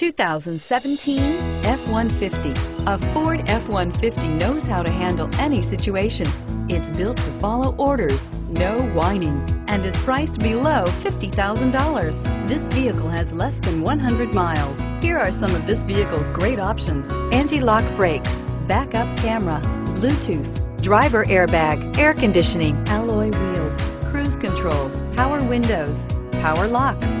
2017 F-150. A Ford F-150 knows how to handle any situation. It's built to follow orders, no whining, and is priced below $50,000. This vehicle has less than 100 miles. Here are some of this vehicle's great options. Anti-lock brakes, backup camera, Bluetooth, driver airbag, air conditioning, alloy wheels, cruise control, power windows, power locks,